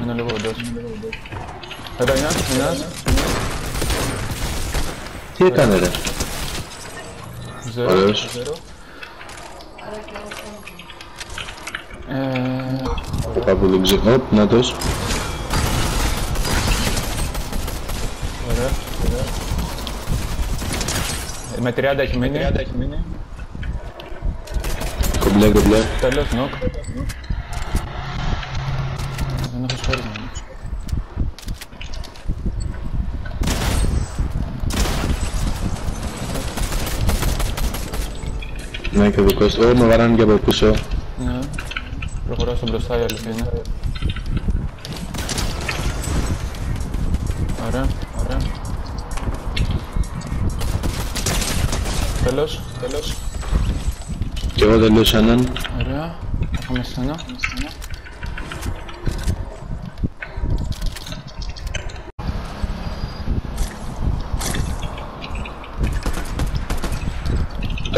Μένω λίγο κοντός. Εδώ είναι, είναι. Τι έκανε ρε; Ζερό. Ωραίος. Ε, Από κάπου δεν ξέρω. Οπ, να τος. Ωραία. Ε, Με 30 έχει μείνει. Κομπλέ, κομπλέ. Τέλος, νοκ. Δεν έχω σχόλια. Ναι, και δικός του. Ω, με βαράνε και από πίσω. Ναι. Προχωράω στο μπροστά η αλήθεια είναι. Ωραία, ωραία. Τέλος, τέλος. Και εγώ τελείωσα έναν. Ωραία. Έχουμε στενά.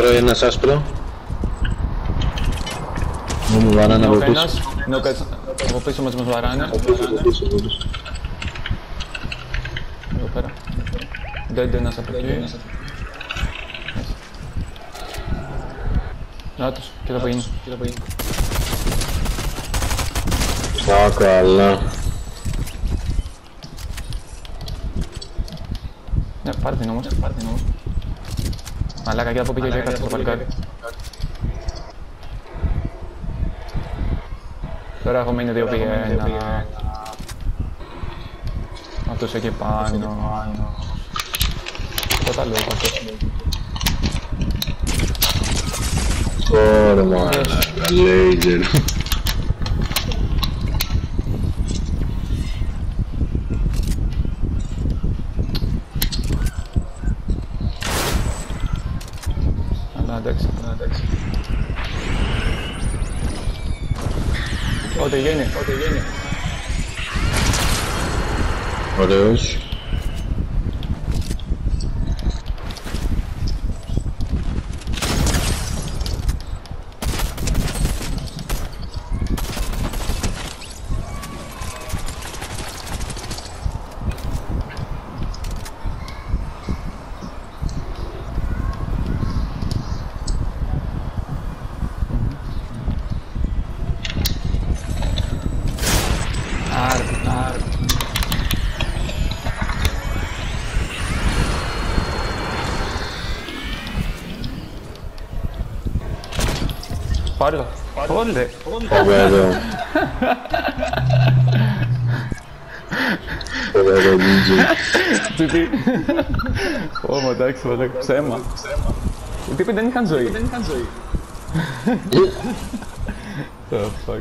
Τρώει ένας άσπρο. Μου μου βαράνε από Νοκ πίσω. ένας. Νοκ ένας. Από πίσω μας μας βαράνε. Από πίσω, από πίσω, από πίσω. Εδώ πέρα. Dead ένας από εκεί. Να τους, κοίτα που είναι. Κοίτα που είναι. Α, καλά. Ναι, πάρε την όμως, πάρε την όμως. Μαλάκα, κοίτα που πήγε και κάτσε το παλικάρι. Τώρα έχω μείνει δύο πηγαίνα. Αυτός εκεί πάνω. Πρώτα λέω αυτός. Ωραία, μαλάκα. Λέιζερ. Αλλά εντάξει, αλλά εντάξει. Ό,τι γίνει, ό,τι γίνει. Ωραίος. Άρ, άρ. Πάρε το. Όλε. Φοβερό. Φοβερό DJ. Τι τι. Ω, μα εντάξει, μα εντάξει. Ψέμα. Οι τύποι δεν είχαν ζωή. Δεν είχαν ζωή. The fuck.